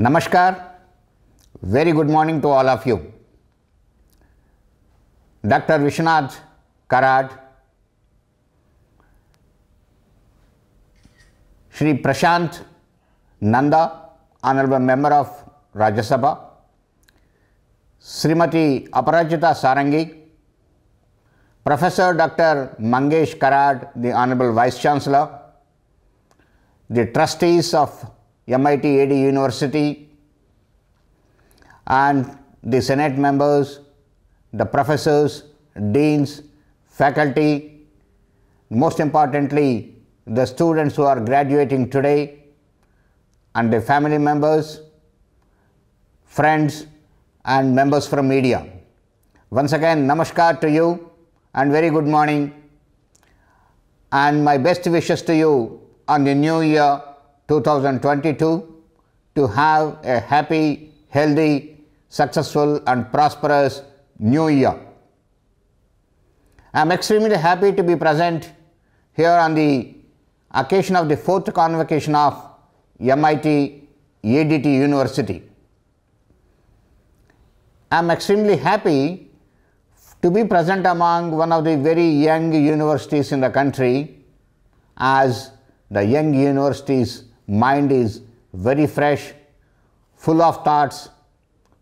Namaskar. Very good morning to all of you. Dr. Vishwanath Karad, Shri Prashant Nanda, Honorable Member of Rajya Sabha, Srimati Aparajita Sarangi, Professor Dr. Mangesh Karad, the Honorable Vice Chancellor, the trustees of MIT ADT University, and the Senate members, the professors, deans, faculty, most importantly, the students who are graduating today, and the family members, friends, and members from media. Once again, namaskar to you and very good morning, and my best wishes to you on the new year 2022 to have a happy, healthy, successful, and prosperous new year. I am extremely happy to be present here on the occasion of the fourth convocation of MIT ADT University. I am extremely happy to be present among one of the very young universities in the country as the young university's mind is very fresh, full of thoughts,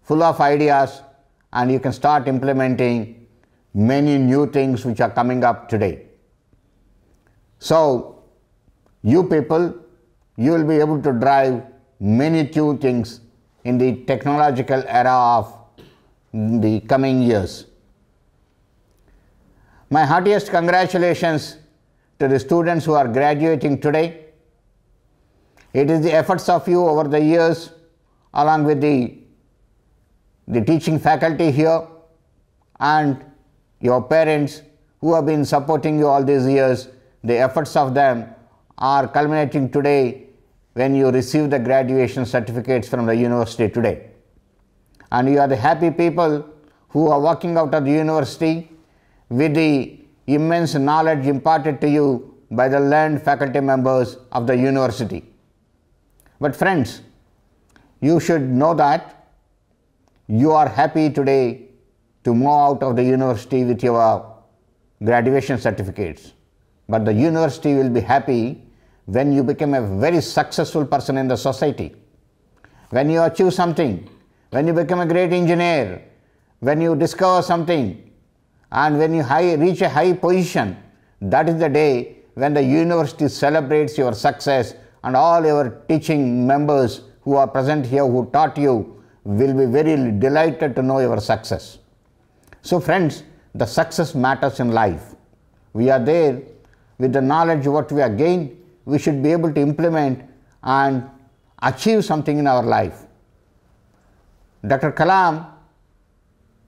full of ideas, and you can start implementing many new things which are coming up today. So, you people, you will be able to drive many new things in the technological era of the coming years. My heartiest congratulations to the students who are graduating today. It is the efforts of you over the years, along with the, the teaching faculty here and your parents who have been supporting you all these years, the efforts of them are culminating today when you receive the graduation certificates from the university today. And you are the happy people who are walking out of the university with the immense knowledge imparted to you by the learned faculty members of the university. But friends, you should know that you are happy today to move out of the university with your graduation certificates. But the university will be happy when you become a very successful person in the society. When you achieve something, when you become a great engineer, when you discover something, and when you high, reach a high position, that is the day when the university celebrates your success and all your teaching members who are present here who taught you will be very delighted to know your success. So friends, the success matters in life. We are there with the knowledge what we have gained, we should be able to implement and achieve something in our life. Dr. Kalam,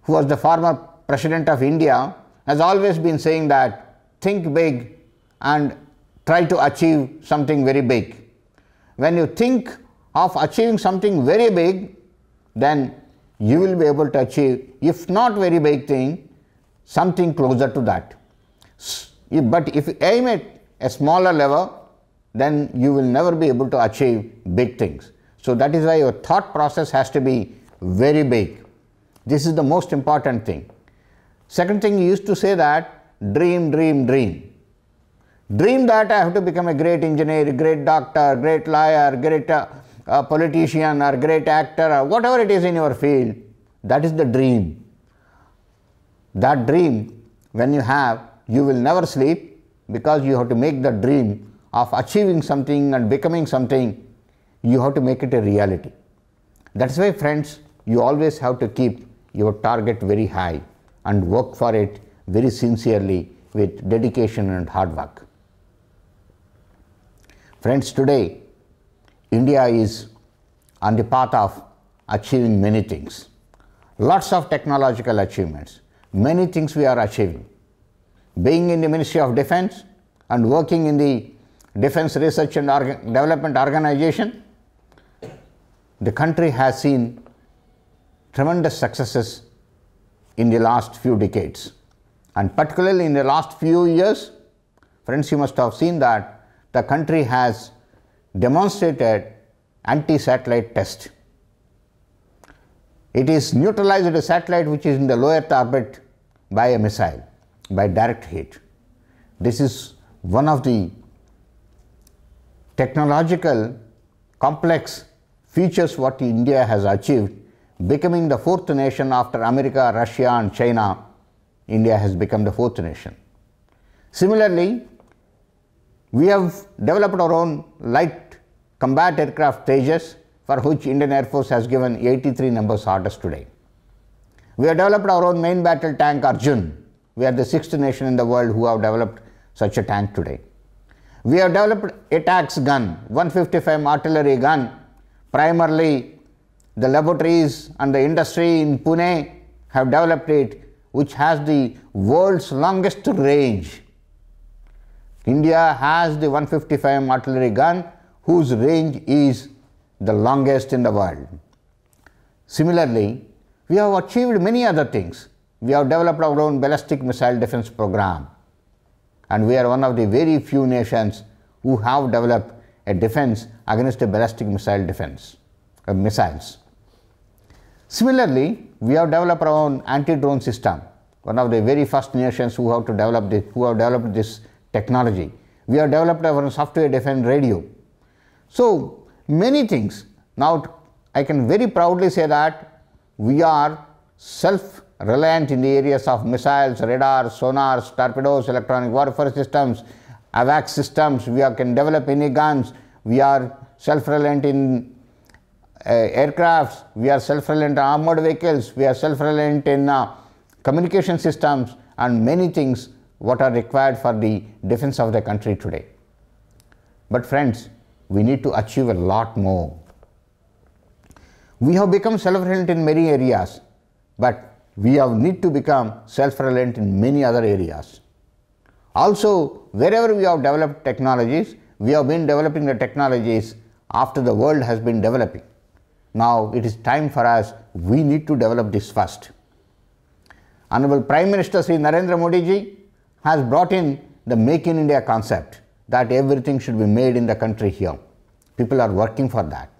who was the former President of India, has always been saying that think big and try to achieve something very big. When you think of achieving something very big, then you will be able to achieve, if not very big thing, something closer to that. But if you aim at a smaller level, then you will never be able to achieve big things. So that is why your thought process has to be very big. This is the most important thing. Second thing, you used to say that dream, dream, dream. Dream that I have to become a great engineer, great doctor, great lawyer, great uh, uh, politician, or great actor, or whatever it is in your field. That is the dream. That dream, when you have, you will never sleep because you have to make the dream of achieving something and becoming something, you have to make it a reality. That's why, friends, you always have to keep your target very high and work for it very sincerely with dedication and hard work. Friends, today India is on the path of achieving many things. Lots of technological achievements, many things we are achieving. Being in the Ministry of Defense and working in the Defense Research and Development Organization, the country has seen tremendous successes in the last few decades. And particularly in the last few years, friends, you must have seen that the country has demonstrated anti-satellite test It is neutralized a satellite which is in the low Earth orbit by a missile, by direct hit. This is one of the technological complex features what India has achieved, becoming the fourth nation after America, Russia, and China. India has become the fourth nation. Similarly, we have developed our own light combat aircraft Tejas for which Indian Air Force has given 83 numbers orders today. We have developed our own main battle tank Arjun. We are the sixth nation in the world who have developed such a tank today. We have developed ATAGS gun, 155 artillery gun. Primarily, the laboratories and the industry in Pune have developed it, which has the world's longest range. India has the 155 artillery gun, whose range is the longest in the world. Similarly, we have achieved many other things. We have developed our own ballistic missile defense program and we are one of the very few nations who have developed a defense against a ballistic missile defense uh, missiles. Similarly, we have developed our own anti-drone system, one of the very first nations who have to develop this, who have developed this technology. We have developed our software defined radio. So many things. Now I can very proudly say that we are self reliant in the areas of missiles, radars, sonars, torpedoes, electronic warfare systems, AWACS systems, we are, can develop any guns, we are self-reliant in uh, aircrafts, we are self-reliant in armored vehicles, we are self-reliant in uh, communication systems and many things what are required for the defense of the country today. But friends, we need to achieve a lot more. We have become self-reliant in many areas, but we have need to become self-reliant in many other areas. Also, wherever we have developed technologies, we have been developing the technologies after the world has been developing. Now it is time for us, we need to develop this first. Honorable Prime Minister Sri Narendra Modi ji has brought in the Make in India concept that everything should be made in the country here. People are working for that.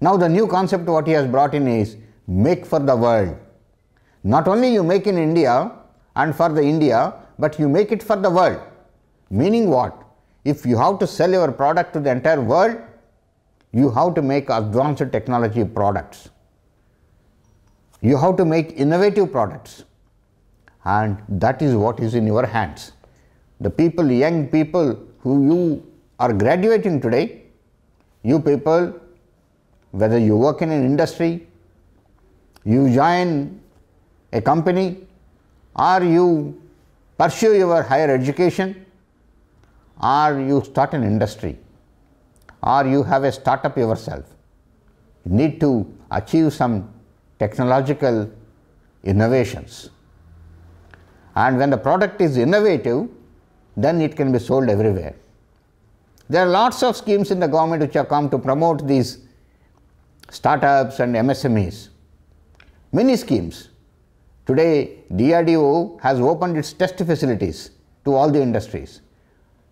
Now the new concept what he has brought in is make for the world. Not only you make in India and for the India, but you make it for the world. Meaning what? If you have to sell your product to the entire world, you have to make advanced technology products. You have to make innovative products. And that is what is in your hands. The people, young people who you are graduating today, you people, whether you work in an industry, you join a company or you pursue your higher education or you start an industry or you have a startup yourself. You need to achieve some technological innovations. And when the product is innovative, then it can be sold everywhere. There are lots of schemes in the government which have come to promote these startups and MSMEs. Many schemes. Today, DRDO has opened its test facilities to all the industries.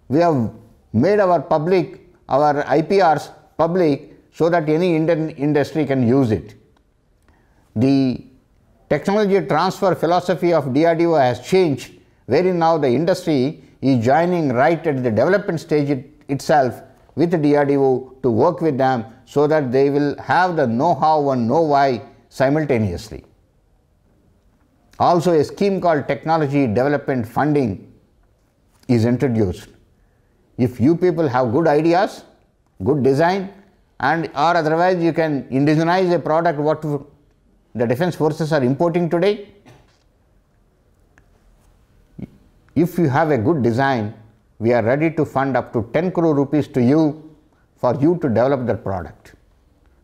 We have made our public, our IPRs public so that any Indian industry can use it. The technology transfer philosophy of DRDO has changed, wherein now the industry is joining right at the development stage it, itself with DRDO to work with them so that they will have the know-how and know-why simultaneously. Also a scheme called Technology Development Funding is introduced. If you people have good ideas, good design and or otherwise you can indigenize a product what the defense forces are importing today. If you have a good design, we are ready to fund up to 10 crore rupees to you for you to develop that product.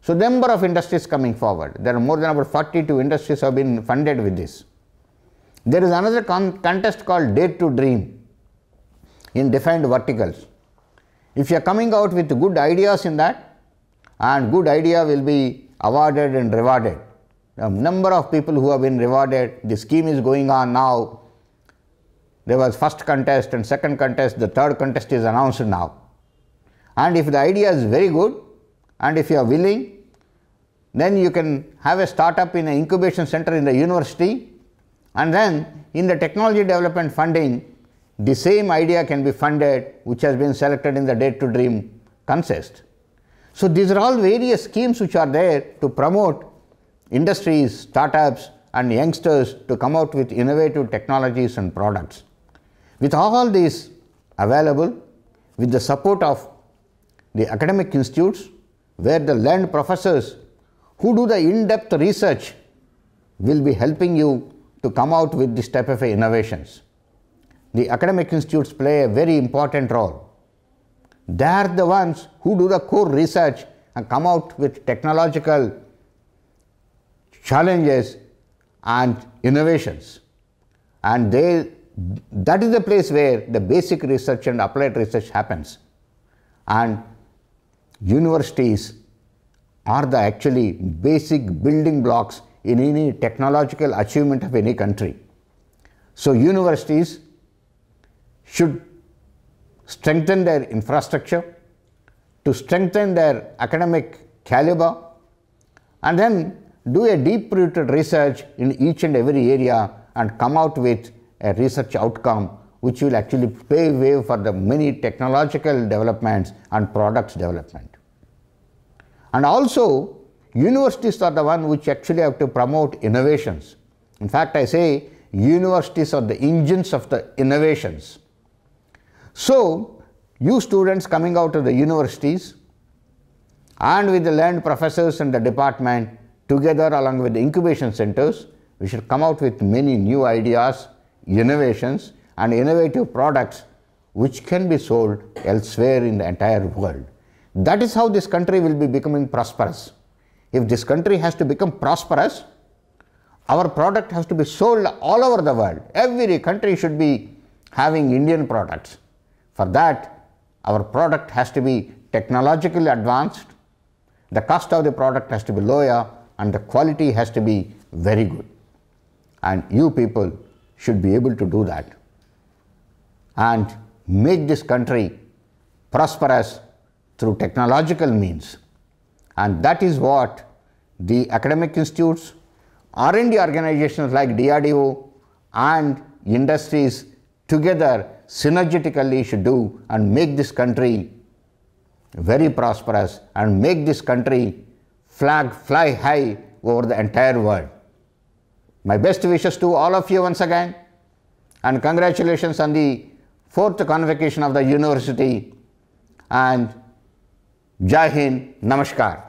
So, number of industries coming forward. There are more than about 42 industries have been funded with this. There is another con contest called Dare to Dream in defined verticals. If you are coming out with good ideas in that and good idea will be awarded and rewarded. A number of people who have been rewarded, the scheme is going on now. There was first contest and second contest, the third contest is announced now. And if the idea is very good and if you are willing, then you can have a startup in an incubation center in the university and then in the technology development funding the same idea can be funded which has been selected in the Dare to Dream contest. So these are all various schemes which are there to promote industries, startups and youngsters to come out with innovative technologies and products. With all these available, with the support of the academic institutes, where the learned professors who do the in-depth research will be helping you to come out with this type of innovations. The academic institutes play a very important role. They are the ones who do the core research and come out with technological challenges and innovations. And they, that is the place where the basic research and applied research happens. And universities are the actually basic building blocks in any technological achievement of any country. So universities should strengthen their infrastructure to strengthen their academic caliber and then do a deep rooted research in each and every area and come out with a research outcome which will actually pave way for the many technological developments and products development. And also universities are the one which actually have to promote innovations. In fact, I say universities are the engines of the innovations. So, you students coming out of the universities and with the learned professors in the department together along with the incubation centers, we should come out with many new ideas, innovations and innovative products which can be sold elsewhere in the entire world. That is how this country will be becoming prosperous. If this country has to become prosperous, our product has to be sold all over the world. Every country should be having Indian products. For that, our product has to be technologically advanced, the cost of the product has to be lower, and the quality has to be very good. And you people should be able to do that and make this country prosperous through technological means. And that is what the academic institutes, R&D organizations like DRDO and industries together synergetically should do and make this country very prosperous and make this country flag fly high over the entire world. My best wishes to all of you once again and congratulations on the fourth convocation of the university and Jai Hind, Namaskar.